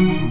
Mm-hmm.